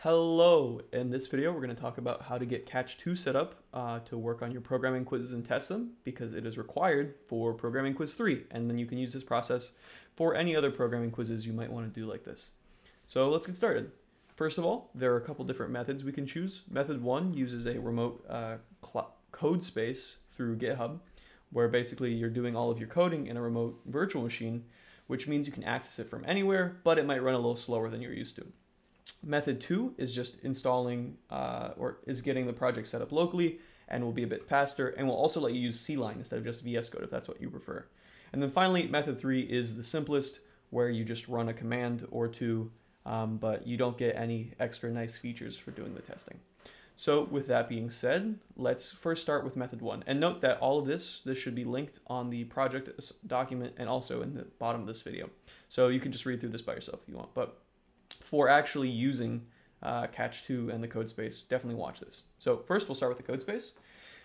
Hello! In this video, we're going to talk about how to get Catch 2 set up uh, to work on your programming quizzes and test them because it is required for Programming Quiz 3. And then you can use this process for any other programming quizzes you might want to do like this. So let's get started. First of all, there are a couple different methods we can choose. Method 1 uses a remote uh, code space through GitHub, where basically you're doing all of your coding in a remote virtual machine, which means you can access it from anywhere, but it might run a little slower than you're used to. Method two is just installing uh, or is getting the project set up locally and will be a bit faster and will also let you use CLion instead of just VS Code if that's what you prefer. And then finally, method three is the simplest where you just run a command or two, um, but you don't get any extra nice features for doing the testing. So with that being said, let's first start with method one. And note that all of this, this should be linked on the project document and also in the bottom of this video. So you can just read through this by yourself if you want. But for actually using uh, Catch 2 and the code space, definitely watch this. So first we'll start with the code space.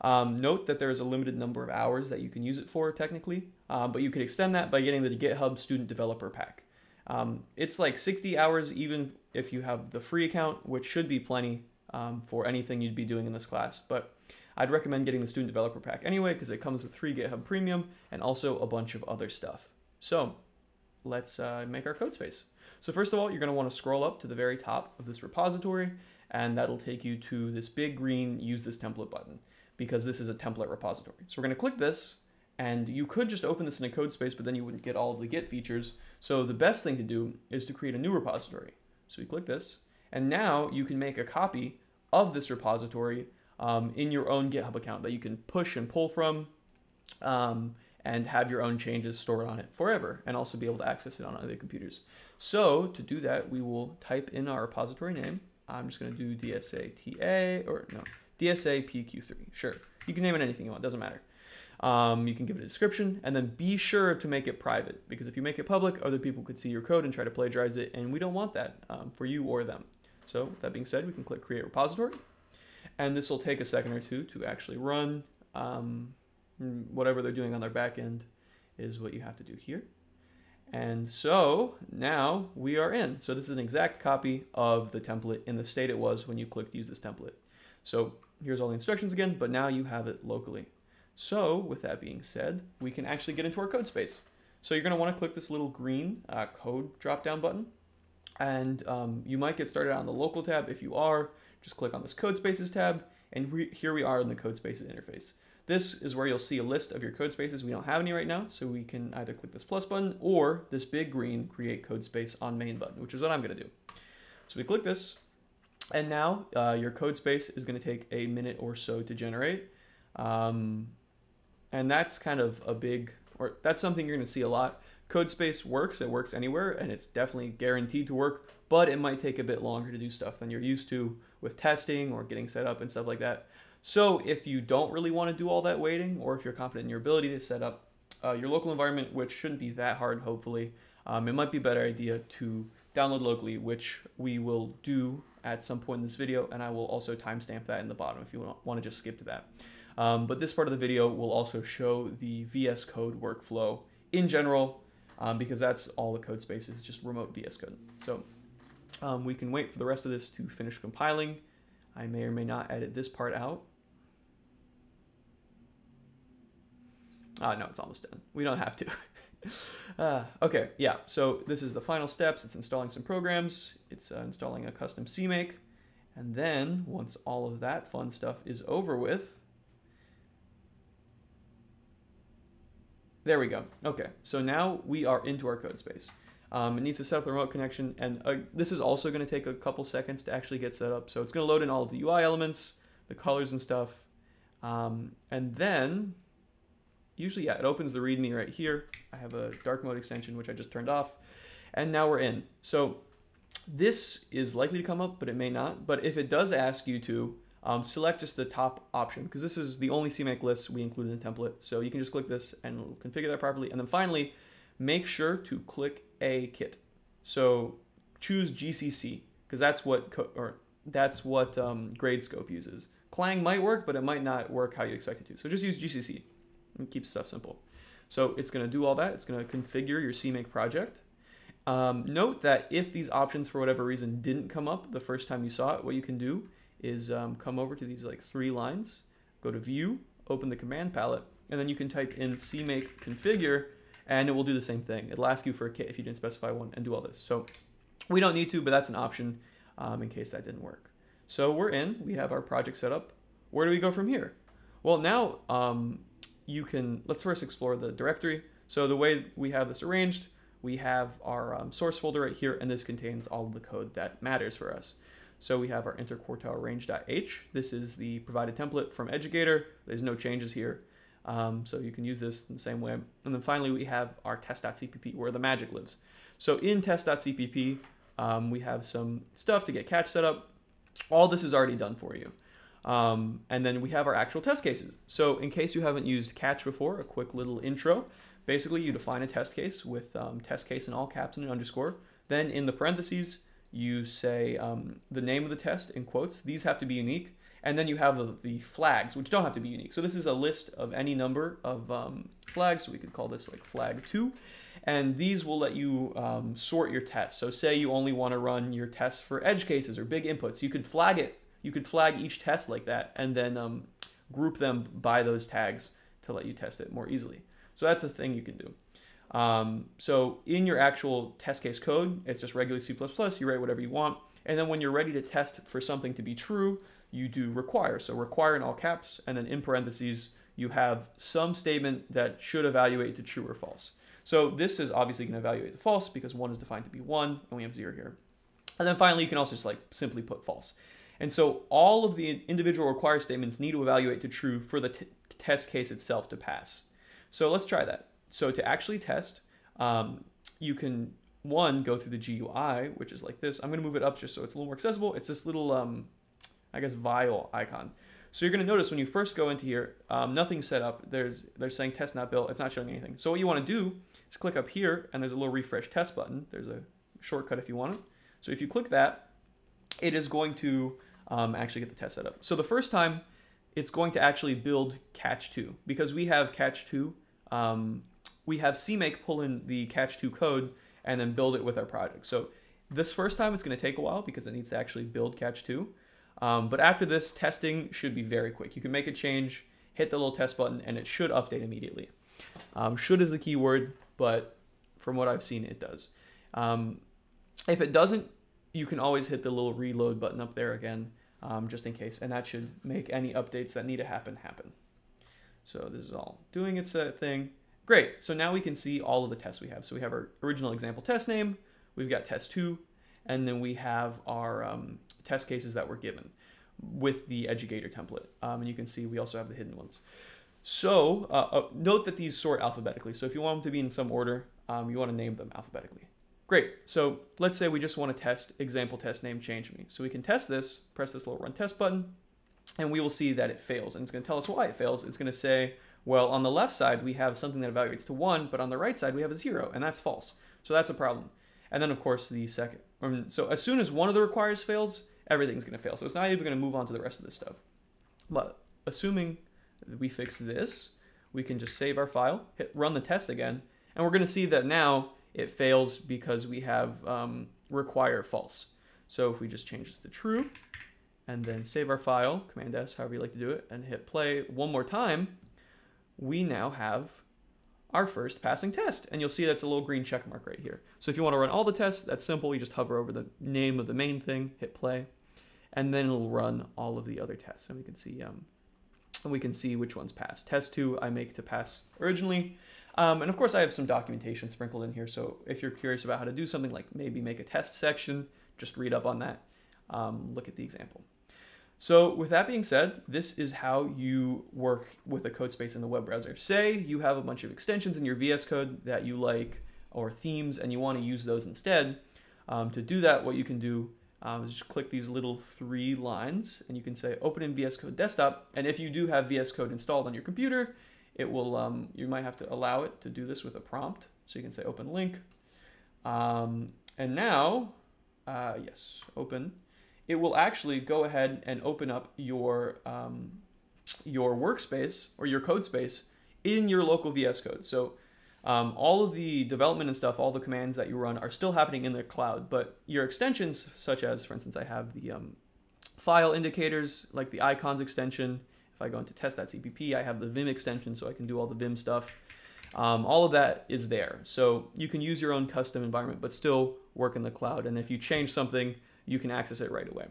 Um, note that there's a limited number of hours that you can use it for technically, um, but you could extend that by getting the GitHub Student Developer Pack. Um, it's like 60 hours even if you have the free account, which should be plenty um, for anything you'd be doing in this class. But I'd recommend getting the Student Developer Pack anyway because it comes with free GitHub Premium and also a bunch of other stuff. So let's uh, make our code space. So first of all, you're going to want to scroll up to the very top of this repository, and that'll take you to this big green use this template button because this is a template repository. So we're going to click this, and you could just open this in a code space, but then you wouldn't get all of the Git features. So the best thing to do is to create a new repository. So we click this, and now you can make a copy of this repository um, in your own GitHub account that you can push and pull from. Um, and have your own changes stored on it forever and also be able to access it on other computers. So to do that, we will type in our repository name. I'm just going to do DSATA or no, DSA PQ3. Sure. You can name it anything you want, doesn't matter. Um, you can give it a description and then be sure to make it private because if you make it public, other people could see your code and try to plagiarize it, and we don't want that um, for you or them. So, that being said, we can click Create Repository, and this will take a second or two to actually run. Um, whatever they're doing on their back end is what you have to do here. And so now we are in. So this is an exact copy of the template in the state it was when you clicked use this template. So here's all the instructions again, but now you have it locally. So with that being said, we can actually get into our code space. So you're going to want to click this little green uh, code drop down button. And um, you might get started on the local tab. If you are, just click on this code spaces tab. And we, here we are in the code spaces interface. This is where you'll see a list of your code spaces. We don't have any right now, so we can either click this plus button or this big green create code space on main button, which is what I'm gonna do. So we click this, and now uh, your code space is gonna take a minute or so to generate. Um, and that's kind of a big, or that's something you're gonna see a lot. Code space works, it works anywhere, and it's definitely guaranteed to work, but it might take a bit longer to do stuff than you're used to with testing or getting set up and stuff like that. So if you don't really want to do all that waiting, or if you're confident in your ability to set up uh, your local environment, which shouldn't be that hard, hopefully, um, it might be a better idea to download locally, which we will do at some point in this video, and I will also timestamp that in the bottom if you want to just skip to that. Um, but this part of the video will also show the VS Code workflow in general, um, because that's all the code space is, just remote VS Code. So um, we can wait for the rest of this to finish compiling. I may or may not edit this part out. Uh, no, it's almost done. We don't have to. uh, okay, yeah, so this is the final steps. It's installing some programs. It's uh, installing a custom CMake. And then once all of that fun stuff is over with, there we go. Okay, so now we are into our code space. Um, it needs to set up the remote connection, and uh, this is also going to take a couple seconds to actually get set up. So it's going to load in all of the UI elements, the colors and stuff, um, and then usually, yeah, it opens the README right here. I have a dark mode extension, which I just turned off. And now we're in. So this is likely to come up, but it may not. But if it does ask you to, um, select just the top option because this is the only CMake list we include in the template. So you can just click this and configure that properly. And then finally, make sure to click a kit. So choose GCC because that's what or that's what um, Gradescope uses. Clang might work, but it might not work how you expect it to. So just use GCC and keep stuff simple. So it's going to do all that. It's going to configure your CMake project. Um, note that if these options for whatever reason didn't come up the first time you saw it, what you can do is um, come over to these like three lines, go to view, open the command palette, and then you can type in cmake configure and it will do the same thing. It'll ask you for a kit if you didn't specify one and do all this. So we don't need to, but that's an option um, in case that didn't work. So we're in, we have our project set up. Where do we go from here? Well, now um, you can, let's first explore the directory. So the way we have this arranged, we have our um, source folder right here, and this contains all of the code that matters for us. So we have our interquartile range.h. This is the provided template from Edugator. There's no changes here. Um, so you can use this in the same way. And then finally, we have our test.cpp where the magic lives. So in test.cpp, um, we have some stuff to get catch set up. All this is already done for you. Um, and then we have our actual test cases. So in case you haven't used catch before, a quick little intro. Basically, you define a test case with um, test case in all caps and an underscore. Then in the parentheses, you say um, the name of the test in quotes. These have to be unique. And then you have the, the, flags, which don't have to be unique. So this is a list of any number of um, flags. So we could call this like flag two. And these will let you um, sort your tests. So say you only want to run your tests for edge cases or big inputs. You could flag it. You could flag each test like that and then um, group them by those tags to let you test it more easily. So that's a thing you can do. Um, so in your actual test case code, it's just regular C++, you write whatever you want. And then when you're ready to test for something to be true, you do require. So require in all caps, and then in parentheses, you have some statement that should evaluate to true or false. So this is obviously going to evaluate to false because one is defined to be one, and we have zero here. And then finally, you can also just like simply put false. And so all of the individual require statements need to evaluate to true for the test case itself to pass. So let's try that. So to actually test, um, you can one go through the GUI, which is like this. I'm going to move it up just so it's a little more accessible. It's this little um, I guess, vial icon. So you're going to notice when you first go into here, um, nothing's set up. There's They're saying test not built. It's not showing anything. So what you want to do is click up here, and there's a little refresh test button. There's a shortcut if you want it. So if you click that, it is going to um, actually get the test set up. So the first time, it's going to actually build catch 2. Because we have catch 2, um, we have CMake pull in the catch 2 code and then build it with our project. So this first time, it's going to take a while because it needs to actually build catch 2. Um, but after this, testing should be very quick. You can make a change, hit the little test button, and it should update immediately. Um, should is the keyword, but from what I've seen, it does. Um, if it doesn't, you can always hit the little reload button up there again, um, just in case, and that should make any updates that need to happen happen. So this is all doing its uh, thing. Great, so now we can see all of the tests we have. So we have our original example test name, we've got test two, and then we have our um, test cases that were given with the Edugator template. Um, and you can see we also have the hidden ones. So uh, uh, note that these sort alphabetically. So if you want them to be in some order, um, you want to name them alphabetically. Great. So let's say we just want to test example test name change me. So we can test this, press this little run test button, and we will see that it fails. And it's going to tell us why it fails. It's going to say, well, on the left side, we have something that evaluates to one, but on the right side, we have a zero, and that's false. So that's a problem. And then, of course, the second. Um, so as soon as one of the requires fails, everything's going to fail. So it's not even going to move on to the rest of this stuff. But assuming we fix this, we can just save our file, hit run the test again, and we're going to see that now it fails because we have um, require false. So if we just change this to true, and then save our file, Command S, however you like to do it, and hit play one more time, we now have our first passing test. And you'll see that's a little green check mark right here. So if you want to run all the tests, that's simple. You just hover over the name of the main thing, hit play, and then it'll run all of the other tests. And we can see um, and we can see which ones pass. Test two I make to pass originally. Um, and of course I have some documentation sprinkled in here. So if you're curious about how to do something like maybe make a test section, just read up on that. Um, look at the example. So with that being said, this is how you work with a code space in the web browser. Say you have a bunch of extensions in your VS Code that you like or themes and you want to use those instead. Um, to do that, what you can do um, is just click these little three lines and you can say open in VS Code desktop. And if you do have VS Code installed on your computer, it will, um, you might have to allow it to do this with a prompt. So you can say open link. Um, and now, uh, yes, open it will actually go ahead and open up your um, your workspace or your code space in your local VS Code. So um, all of the development and stuff, all the commands that you run are still happening in the cloud, but your extensions, such as, for instance, I have the um, file indicators, like the icons extension. If I go into test.cpp, I have the Vim extension, so I can do all the Vim stuff. Um, all of that is there. So you can use your own custom environment, but still work in the cloud. And if you change something, you can access it right away.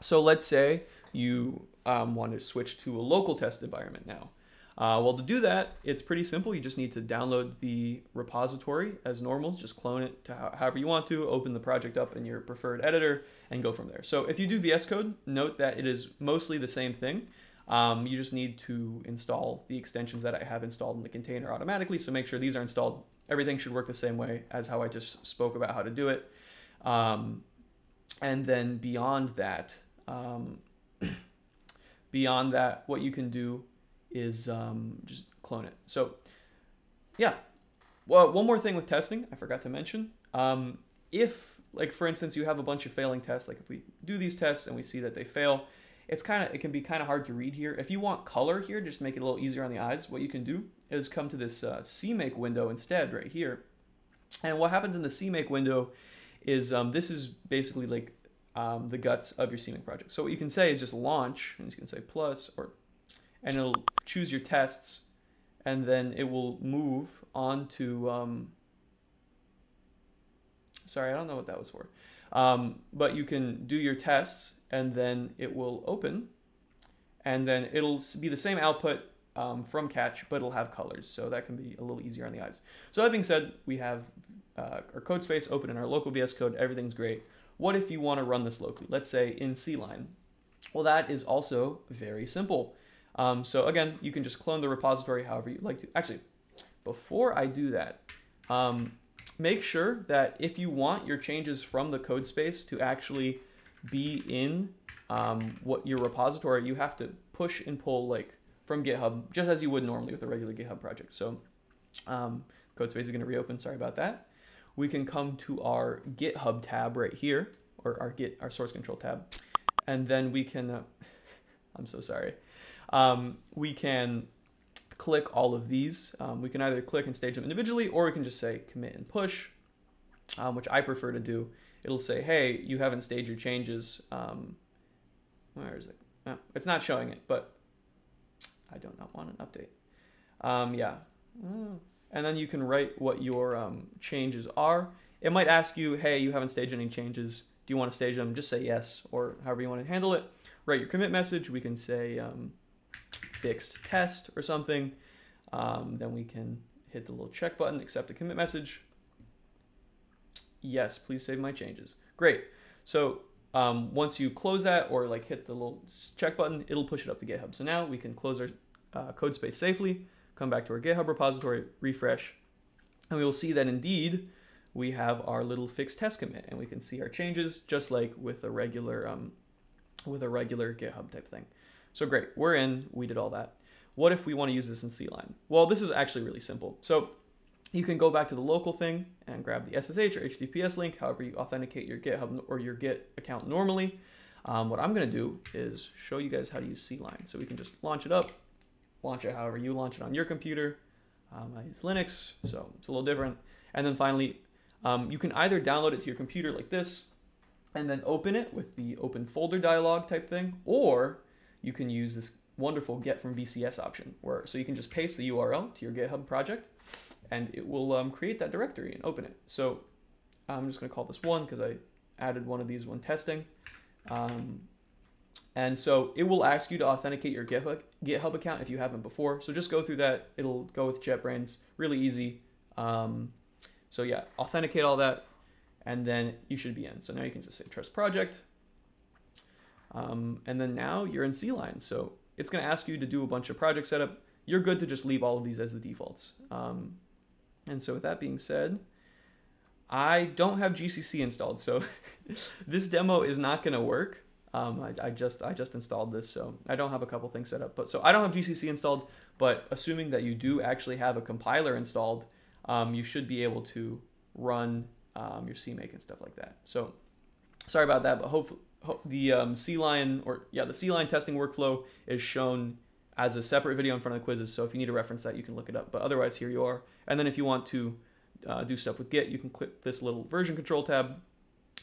So let's say you um, want to switch to a local test environment now. Uh, well, to do that, it's pretty simple. You just need to download the repository as normal, just clone it to however you want to, open the project up in your preferred editor, and go from there. So if you do VS Code, note that it is mostly the same thing. Um, you just need to install the extensions that I have installed in the container automatically. So make sure these are installed. Everything should work the same way as how I just spoke about how to do it. Um, and then beyond that, um, beyond that, what you can do is um, just clone it. So yeah, well, one more thing with testing, I forgot to mention. Um, if, like for instance, you have a bunch of failing tests, like if we do these tests and we see that they fail, it's kind of, it can be kind of hard to read here. If you want color here, just make it a little easier on the eyes, what you can do is come to this uh, CMake window instead right here. And what happens in the CMake window is um, this is basically like um, the guts of your CMake project. So what you can say is just launch, and you can say plus or and it'll choose your tests and then it will move on to um, sorry I don't know what that was for. Um, but you can do your tests and then it will open and then it'll be the same output um, from catch but it'll have colors so that can be a little easier on the eyes. So that being said we have uh, our code space open in our local VS Code. Everything's great. What if you want to run this locally? Let's say in CLion well that is also very simple. Um, so again, you can just clone the repository however you'd like to. Actually, before I do that, um, make sure that if you want your changes from the code space to actually be in um, what your repository, you have to push and pull like from GitHub, just as you would normally with a regular GitHub project. So um, code space is going to reopen. Sorry about that. We can come to our GitHub tab right here, or our Git, our source control tab, and then we can. Uh, I'm so sorry um, we can click all of these. Um, we can either click and stage them individually, or we can just say commit and push, um, which I prefer to do. It'll say, hey, you haven't staged your changes. Um, where is it? Oh, it's not showing it, but I do not want an update. Um, yeah. Oh. And then you can write what your um, changes are. It might ask you, hey, you haven't staged any changes. Do you want to stage them? Just say yes, or however you want to handle it. Write your commit message. We can say, um, fixed test or something. Um, then we can hit the little check button, accept the commit message. Yes, please save my changes. Great. So um, once you close that or like hit the little check button, it'll push it up to GitHub. So now we can close our uh, code space safely, come back to our GitHub repository, refresh, and we will see that indeed we have our little fixed test commit and we can see our changes just like with a regular um, with a regular GitHub type thing. So great, we're in, we did all that. What if we want to use this in CLion? Well, this is actually really simple. So you can go back to the local thing and grab the SSH or HTTPS link, however you authenticate your GitHub or your Git account normally. Um, what I'm going to do is show you guys how to use CLion. So we can just launch it up, launch it however you launch it on your computer. Um, I use Linux, so it's a little different. And then finally, um, you can either download it to your computer like this, and then open it with the open folder dialog type thing, or you can use this wonderful get from VCS option where so you can just paste the URL to your GitHub project and it will um, create that directory and open it. So I'm just going to call this one because I added one of these when testing. Um, and so it will ask you to authenticate your GitHub, GitHub account if you haven't before. So just go through that. It'll go with JetBrains, really easy. Um, so yeah, authenticate all that, and then you should be in. So now you can just say trust project, um, and then now you're in CLion. So it's going to ask you to do a bunch of project setup. You're good to just leave all of these as the defaults. Um, and so with that being said, I don't have GCC installed, so this demo is not going to work. Um, I, I, just I just installed this, so I don't have a couple things set up. But so I don't have GCC installed, but assuming that you do actually have a compiler installed, um, you should be able to run um, your CMake and stuff like that. So sorry about that, but hopefully the um, CLion or yeah the CLion testing workflow is shown as a separate video in front of the quizzes. So if you need to reference that, you can look it up. But otherwise, here you are. And then if you want to uh, do stuff with Git, you can click this little version control tab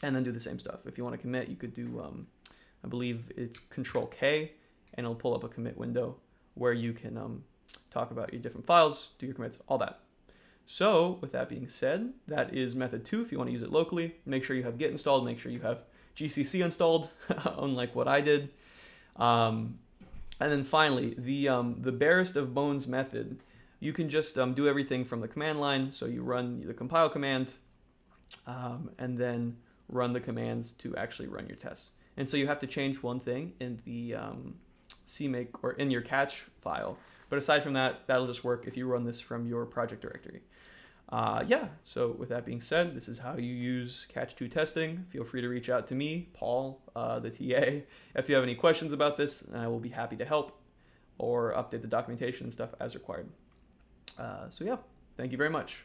and then do the same stuff. If you want to commit, you could do, um, I believe it's Control K, and it'll pull up a commit window where you can um, talk about your different files, do your commits, all that. So with that being said, that is method two. If you want to use it locally, make sure you have Git installed, make sure you have GCC installed, unlike what I did. Um, and then finally, the, um, the barest of bones method, you can just um, do everything from the command line. So you run the compile command um, and then run the commands to actually run your tests. And so you have to change one thing in the um, CMake or in your catch file. But aside from that, that'll just work if you run this from your project directory. Uh, yeah, so with that being said, this is how you use Catch 2 testing. Feel free to reach out to me, Paul, uh, the TA, if you have any questions about this, and I will be happy to help or update the documentation and stuff as required. Uh, so yeah, thank you very much.